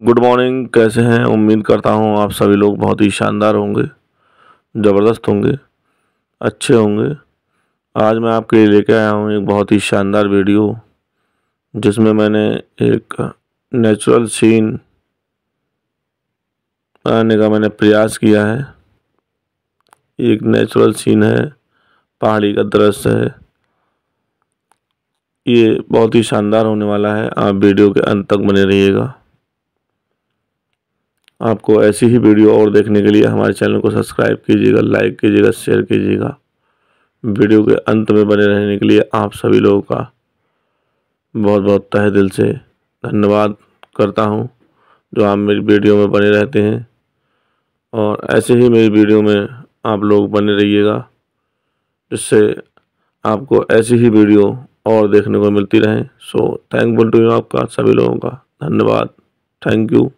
Good morning कैसे हैं? उम्मीद करता हूँ आप सभी लोग बहुत ही शानदार होंगे, ज़बरदस्त होंगे, अच्छे होंगे। आज मैं आपके लिए लेके आया हूँ एक बहुत ही शानदार वीडियो, जिसमें मैंने एक नेचुरल सीन बनाने का मैंने प्रयास किया है। एक नेचुरल सीन है, पहाड़ी का दृश्य है। ये बहुत ही शानदार होने वाला है, आप वीडियो के अंत तक बने रहिएगा। आपको ऐसी ही वीडियो और देखने के लिए हमारे चैनल को सब्सक्राइब कीजिएगा, लाइक कीजिएगा, शेयर कीजिएगा। वीडियो के अंत में बने रहने के लिए आप सभी लोगों का बहुत बहुत तहे दिल से धन्यवाद करता हूँ, जो आप मेरी वीडियो में बने रहते हैं। और ऐसे ही मेरी वीडियो में आप लोग बने रहिएगा, जिससे आपको ऐसी ही वीडियो और देखने को मिलती रहे। सो थैंकफुल टू यू आपका, सभी लोगों का। धन्यवाद। Thank you